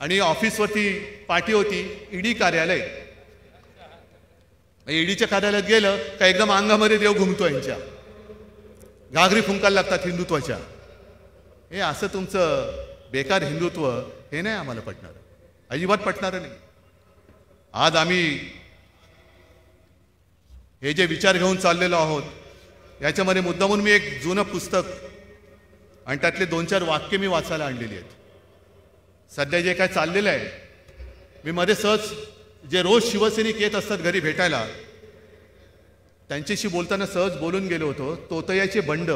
आणि ऑफिसवरती पाठी होती ईडी कार्यालय. ईडीच्या कार्यालयात गेलं का एकदम अंगामध्ये देव घुमतो यांच्या. घागरी फुंकायला लागतात हिंदुत्वाच्या. हे असं तुमचं बेकार हिंदुत्व हे नाही आम्हाला पटणार. अजिबात पटणार नाही. आज आम्ही हे जे विचार घेऊन चाललेलो आहोत याच्यामध्ये मुद्दामून मी एक जुनं पुस्तक आणि त्यातले दोन चार वाक्य मी वाचायला आणलेली आहेत. सध्या जे काय चाललेलं आहे मी मध्ये सहज जे रोज शिवसैनिक येत असतात घरी भेटायला त्यांच्याशी बोलताना सहज बोलून गेलो होतो तोतयाचे बंड.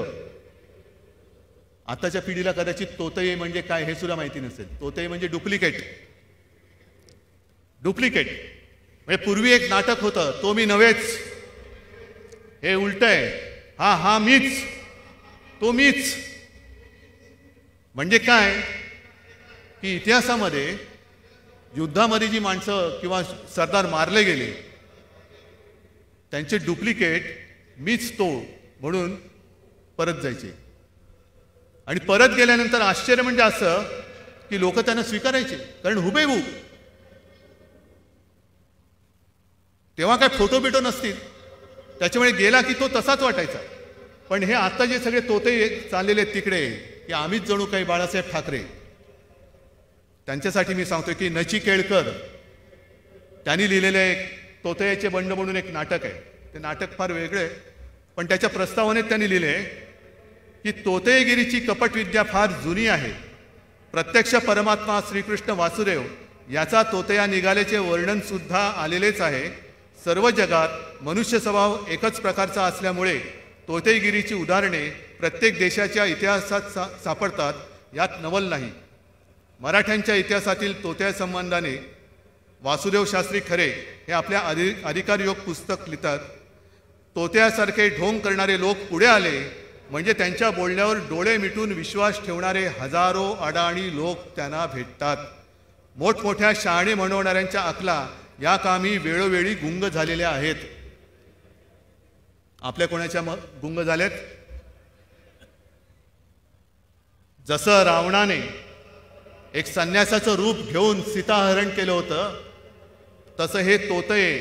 आताच्या पिढीला कदाचित तोतये म्हणजे काय हे सुद्धा माहिती नसेल. तोतये म्हणजे डुप्लिकेट. डुप्लिकेट. म्हणजे पूर्वी एक नाटक होतं तो मी नव्हेच. हे उलट आहे. हा हा मीच. तो मीच. म्हणजे काय? की इतिहासामध्ये युद्धामध्ये जी माणसं किंवा सरदार मारले गेले त्यांचे डुप्लिकेट मीच तो म्हणून परत जायचे. आणि परत गेल्यानंतर आश्चर्य म्हणजे असं की लोक त्यांना स्वीकारायचे कारण हुबेहूब तेव्हा काय फोटो बिटो नसतील. त्याच्यामुळे गेला की तो तसाच वाटायचा. पण हे आता जे सगळे तोते चाललेले आहेत तिकडे की आम्हीच जणू काही बाळासाहेब ठाकरे. त्यांच्यासाठी मी सांगतोय की नची केळकर त्यांनी लिहिलेलं एक तोतयाचे बंड म्हणून एक नाटक आहे. ते नाटक फार वेगळे पण त्याच्या प्रस्तावनेत त्यांनी लिहिले की तोतयगिरीची कपटविद्या फार जुनी आहे. प्रत्यक्ष परमात्मा श्रीकृष्ण वासुदेव याचा तोतया निघाल्याचे वर्णन सुद्धा आलेलेच आहे. सर्व जगात मनुष्य स्वभाव एकच प्रकारचा असल्यामुळे तोतेगिरीची उदाहरणे प्रत्येक देशाच्या इतिहासात सा सापडतात यात नवल नाही. मराठ्यांच्या इतिहासातील तोत्या संबंधाने वासुदेव शास्त्री खरे हे आपल्या अधि अधिकार योग पुस्तक लिहितात. तोत्यासारखे ढोंग करणारे लोक पुढे आले म्हणजे त्यांच्या बोलण्यावर डोळे मिटून विश्वास ठेवणारे हजारो अडाणी लोक त्यांना भेटतात. मोठमोठ्या शहाणे म्हणवणाऱ्यांच्या अकला या कामी वेळोवेळी गुंग झालेल्या आहेत. आपल्या कोणाच्या म गुंग झाल्यात? जसं रावणाने एक संन्यासाचं रूप घेऊन सीताहरण केलं होतं. तसं हे तोतय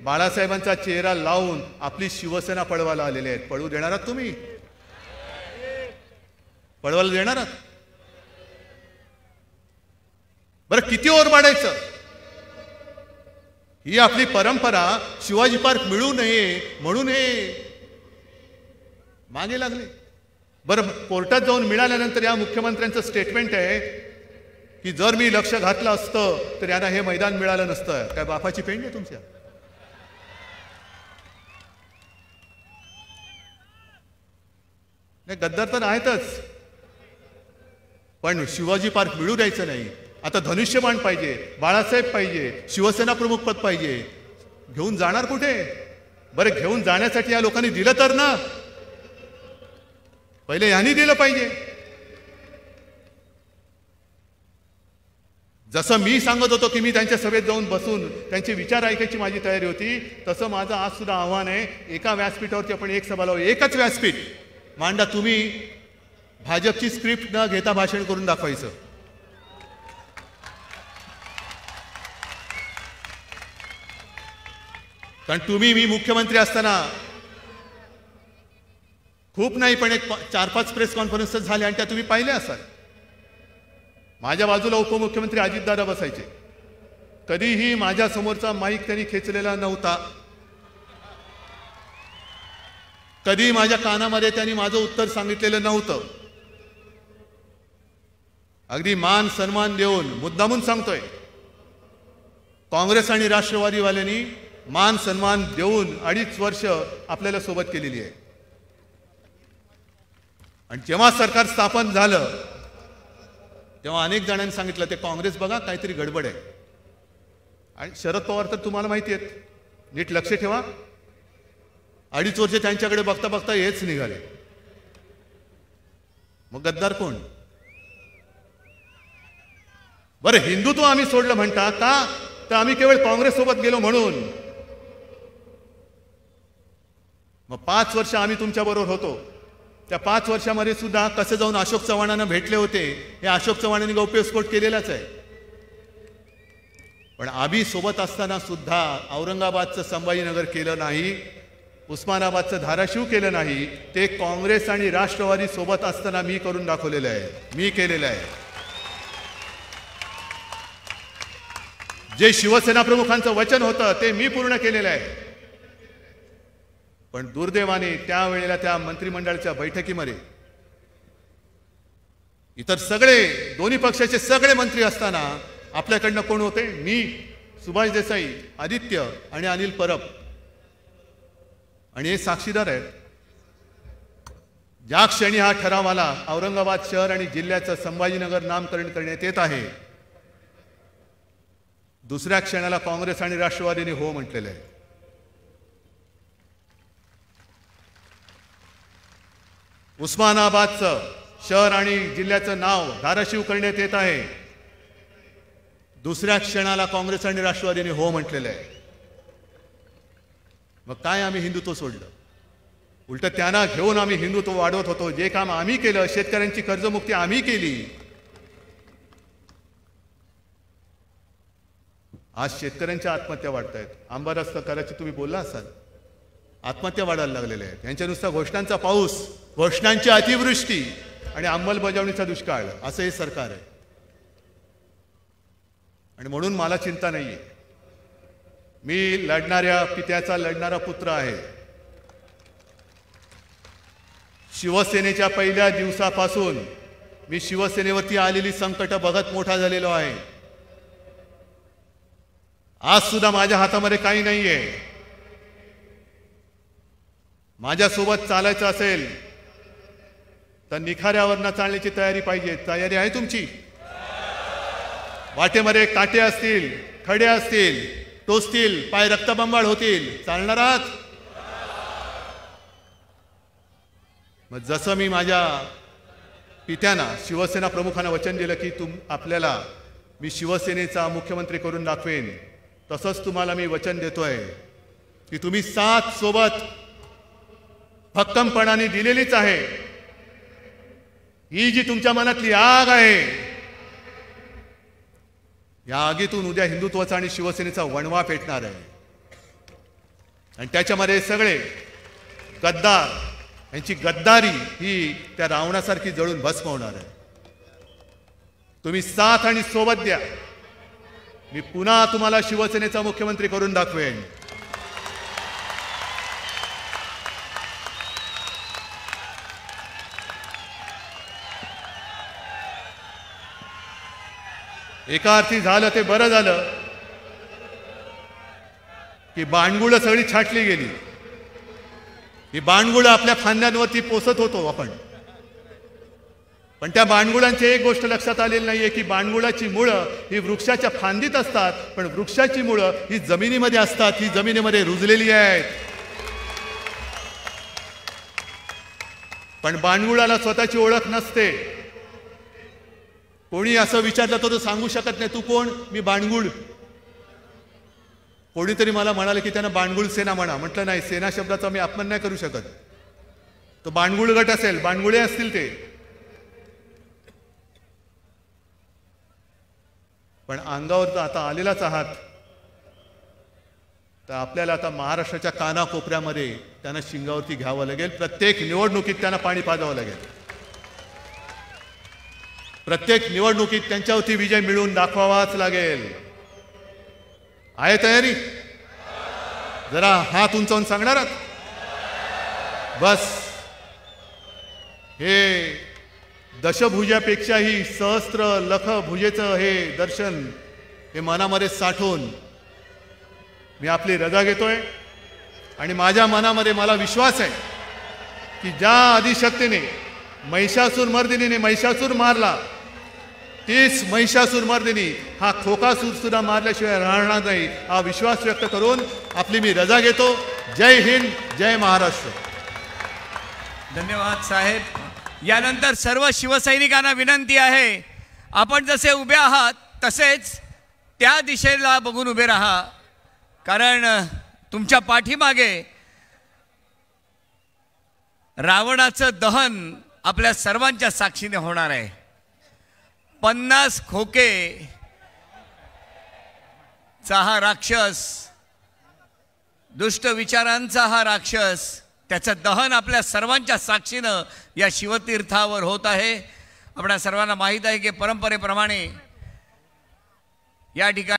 बाळासाहेबांचा चेहरा लावून आपली शिवसेना पळवायला आलेले आहेत. पळवू देणार आहात तुम्ही? पळवायला देणार आहात? बरं किती ओर वाढायचं ही आपली परंपरा शिवाजी पार्क मिळू नये म्हणून हे मागे लागले. बरं कोर्टात जाऊन मिळाल्यानंतर या मुख्यमंत्र्यांचं स्टेटमेंट आहे की जर मी लक्ष घातलं असतं तर यांना हे मैदान मिळालं नसतं. काय बापाची पेंड आहे तुमच्या? नाही गद्दार तर आहेतच. पण शिवाजी पार्क मिळू द्यायचं नाही. आता धनुष्यबाण पाहिजे बाळासाहेब पाहिजे शिवसेना प्रमुख पद पाहिजे. घेऊन जाणार कुठे? बरं घेऊन जाण्यासाठी या लोकांनी दिलं तर ना? पहिले यांनी दिलं पाहिजे. जसं मी सांगत होतो की मी त्यांच्या सभेत जाऊन बसून त्यांचे विचार ऐकायची माझी तयारी होती तसं माझं आज सुद्धा आव्हान आहे. एका व्यासपीठावरती आपण एक सभा लावू एकच व्यासपीठ. मांडा तुम्ही भाजपची स्क्रिप्ट न घेता भाषण करून दाखवायचं. कारण तुम्ही मी मुख्यमंत्री असताना खूप नाही पण एक चार पाच प्रेस कॉन्फरन्स झाल्या आणि त्या तुम्ही पाहिल्या असाल. माझ्या बाजूला उपमुख्यमंत्री अजितदादा बसायचे. कधीही माझ्या समोरचा माईक त्यांनी खेचलेला नव्हता. कधी माझ्या कानामध्ये त्यांनी माझं उत्तर सांगितलेलं नव्हतं. अगदी मान सन्मान देऊन मुद्दामून सांगतोय. काँग्रेस आणि राष्ट्रवादीवाल्यांनी मान सन्मान देऊन अडीच वर्ष आपल्याला सोबत केलेली आहे. आणि जेव्हा सरकार स्थापन झालं तेव्हा अनेक जणांनी सांगितलं ते काँग्रेस बघा काहीतरी गडबड आहे. आणि शरद पवार तर तुम्हाला माहिती आहेत. नीट लक्ष ठेवा. अडीच वर्ष त्यांच्याकडे बघता बघता हेच निघाले. मग गद्दार कोण? बरं हिंदुत्व आम्ही सोडलं म्हणता का? तर आम्ही केवळ काँग्रेस सोबत गेलो म्हणून. मग पाच वर्ष आम्ही तुमच्या बरोबर होतो. त्या पाच वर्षामध्ये सुद्धा कसे जाऊन अशोक चव्हाणांना भेटले होते हे अशोक चव्हाणांनी गौप्यस्फोट केलेलाच आहे. पण आम्ही सोबत असताना सुद्धा औरंगाबादचं संभाजीनगर केलं नाही उस्मानाबादचं धाराशिव केलं नाही ते काँग्रेस आणि राष्ट्रवादी सोबत असताना मी करून दाखवलेलं आहे. मी केलेलं आहे. जे शिवसेना प्रमुखांचं वचन होतं ते मी पूर्ण केलेलं आहे. पण दुर्दैवाने त्यावेळेला त्या मंत्रिमंडळाच्या बैठकीमध्ये इतर सगळे दोन्ही पक्षाचे सगळे मंत्री असताना आपल्याकडनं कोण होते? मी सुभाष देसाई आदित्य आणि अनिल परब. आणि हे साक्षीदार आहेत. ज्या क्षणी हा ठराव आला औरंगाबाद शहर आणि जिल्ह्याचं संभाजीनगर नामकरण करण्यात येत आहे दुसऱ्या क्षणाला काँग्रेस आणि राष्ट्रवादीने हो म्हटलेलं आहे. उस्मानाबादचं शहर आणि जिल्ह्याचं नाव धाराशिव करण्यात येत आहे. दुसऱ्या क्षणाला काँग्रेस आणि राष्ट्रवादीने हो म्हटलेलं आहे. मग काय आम्ही हिंदुत्व सोडलं? उलट त्यांना घेऊन आम्ही हिंदुत्व वाढवत होतो. जे काम आम्ही केलं शेतकऱ्यांची कर्जमुक्ती आम्ही केली. आज शेतकऱ्यांच्या आत्महत्या वाढत आहेत आंबा रस्ता करायची तुम्ही बोलला असाल? आत्महत्या वाढायला लागलेल्या आहेत. यांच्या नुसता घोषणांचा पाऊस घोषणांची अतिवृष्टी आणि अंमलबजावणीचा दुष्काळ असं हे सरकार आहे. आणि म्हणून मला चिंता नाहीये. मी लढणाऱ्या पित्याचा लढणारा पुत्र आहे. शिवसेनेच्या पहिल्या दिवसापासून मी शिवसेनेवरती आलेली संकट बघत मोठा झालेलो आहे. आज सुद्धा माझ्या हातामध्ये काही नाहीये. माझ्यासोबत चालायचं असेल तर निखाऱ्यावरनं चालण्याची तयारी पाहिजे. तयारी आहे तुमची? वाटेमध्ये काटे असतील खडे असतील टोचतील पाय रक्तबंबाळ होतील. चालणार आहात? मग जसं मी माझ्या पित्यांना शिवसेना प्रमुखांना वचन दिलं की तुम आपल्याला मी शिवसेनेचा मुख्यमंत्री करून दाखवेन तसंच तुम्हाला मी वचन देतोय की तुम्ही साथ सोबत भक्कमपणाने दिलेलीच आहे. ही जी तुमच्या मनातली आग आहे या आगीतून उद्या हिंदुत्वाचा आणि शिवसेनेचा वणवा पेटणार आहे. आणि त्याच्यामध्ये सगळे गद्दार यांची गद्दारी ही त्या रावणासारखी जळून भस्म होणार आहे. तुम्ही साथ आणि सोबत द्या. मी पुन्हा तुम्हाला शिवसेनेचा मुख्यमंत्री करून दाखवेन. एका अर्थी झालं ते बरं झालं की बाणगुळं सगळी छाटली गेली. ही बाणगुळं आपल्या फांद्यांवरती पोसत होतो आपण. पण त्या बाणगुळांची एक गोष्ट लक्षात आलेली नाहीये की बाणगुळाची मुळं ही वृक्षाच्या फांदीत असतात पण वृक्षाची मुळं ही जमिनीमध्ये असतात ही जमिनीमध्ये रुजलेली आहेत. पण बाणगुळाला स्वतःची ओळख नसते. कोणी असं विचारलं तर सांगू शकत नाही तू कोण? मी बाणगुळ. कोणीतरी मला म्हणाले की त्यांना बाणगुळ सेना म्हणा. म्हटलं नाही सेना शब्दाचा मी अपमान नाही करू शकत. तो बाणगुळ गट असेल बाणगुळे असतील ते. पण अंगावर तर आता आलेलाच आहात. तर आपल्याला आता महाराष्ट्राच्या कानाकोपऱ्यामध्ये त्यांना शिंगावरती घ्यावं लागेल. प्रत्येक निवडणुकीत त्यांना पाणी पाजावं लागेल. प्रत्येक निवडणुकीत त्यांच्यावरती विजय मिळवून दाखवावाच लागेल. आहे तयारी? जरा हात उंचावून सांगणार बस. हे दशभुजापेक्षाही सहस्त्र लख भुजेचं हे दर्शन हे मनामध्ये साठवून मी आपली रजा घेतोय आणि माझ्या मनामध्ये मला विश्वास आहे की ज्या आदिशक्तीने महिषासूर मर्दिनीने महिषासूर मारला तीच महिषासूर मर्दिनी हा खोकासूर सुद्धा मारल्याशिवाय राहणार नाही हा विश्वास व्यक्त करून आपली मी रजा घेतो. जय हिंद जय महाराष्ट्र. धन्यवाद साहेब. यानंतर सर्व शिवसैनिकांना विनंती आहे आपण जसे उभे आहात तसेच त्या दिशेला बघून उभे राहा. कारण तुमच्या पाठीमागे रावणाचं दहन आपल्या सर्वांच्या साक्षीने होणार आहे. पन्नास खोके चा हा राक्षस दुष्ट विचारांचा हा राक्षस त्याचं दहन आपल्या सर्वांच्या साक्षीनं या शिवतीर्थावर होत आहे. आपल्या सर्वांना माहीत आहे की परंपरेप्रमाणे या ठिकाणी